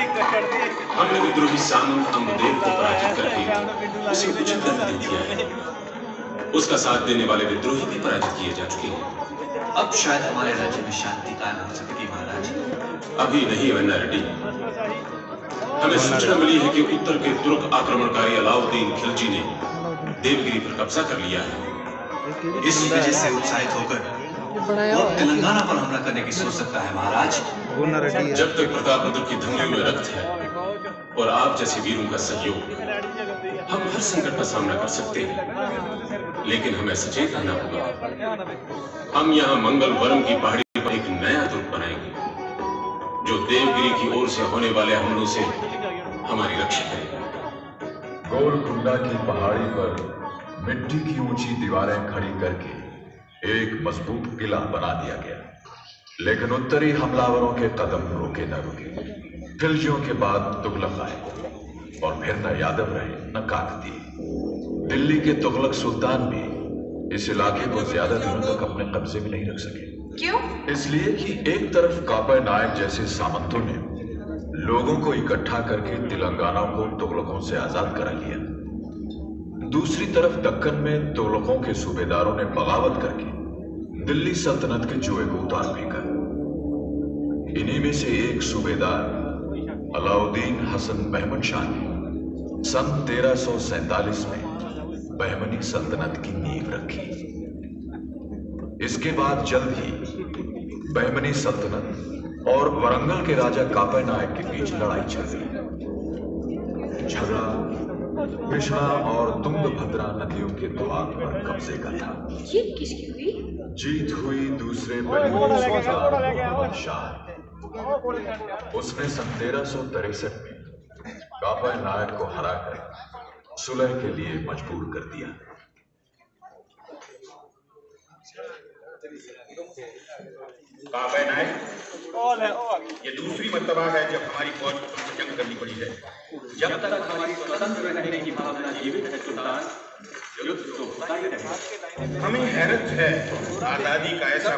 हमने विद्रोही सामंत अम्बदेव को पराजित करके उसे कुछ दंड दे दिया है। उसका साथ देने वाले विद्रोही भी पराजित किए जा चुके हैं। अब शायद हमारे राज्य में शांति कायम हो सकेगी महाराज। अभी नहीं वन्ना रेड्डी हमें सूचना मिली है कि उत्तर के तुर्क आक्रमणकारी अलाउद्दीन खिलजी ने देवगिरी पर कब्जा कर लिया है। इसी वजह से उत्साहित होकर है। तेलंगाना पर हमला करने की सोच सकता है महाराज। जब तक प्रताप प्रतापरुद्र की धमनियों में रक्त है और आप जैसे वीरों का सहयोग हम हर संकट का सामना कर सकते हैं। लेकिन हमें सचेत रहना होगा। हम यहाँ मंगल वर्म की पहाड़ी पर एक नया दुर्ग बनाएँगे जो देवगिरी की ओर से होने वाले हमलों से हमारी रक्षा करेगा। गोलकुंडा की पहाड़ी पर मिट्टी की ऊँची दीवारें खड़ी करके एक मज़बूत किला बना दिया गया। लेकिन उत्तरी हमलावरों के कदम रोके न रुके। खिलजियों के बाद तुगलक आए और फिर न यादव रहे न काकतीय दिल्ली के तुगलक सुल्तान भी इस इलाके को ज़्यादा दिनों तक अपने कब्जे में नहीं रख सके। क्यों? इसलिए कि एक तरफ़ कापय नायक जैसे सामंतों ने लोगों को इकट्ठा करके तेलंगाना को तुगलकों से आज़ाद करा लिया। दूसरी तरफ़ दक्कन में तुगलकों के सूबेदारों ने बगावत करके दिल्ली सल्तनत के जुए को उतार फेंका इन्हीं में से एक सूबेदार अलाउद्दीन हसन बहमन शाह ने सन 1347 में बहमनी सल्तनत की नींव रखी। इसके बाद जल्द ही बहमनी सल्तनत और वरंगल के राजा कापय नायक के बीच लड़ाई चल गई झगड़ा कृष्णा और तुंगभद्रा नदियों के द्वार पर कब्जे का था। ये किसकी हुई? जीत हुई दूसरे शाह उसने सन तेरह सौ तिरसठ में कापय नायक को हराकर सुलह के लिए मजबूर कर दिया। नायक ये दूसरी मरतबा है जब हमारी फौज जंग करनी पड़ी है। जब तक हमारी स्वतंत्र रहने की भावना जीवित है सुल्तान युद्ध तो होता ही रहेगा। हमें हैरत है आज़ादी का ऐसा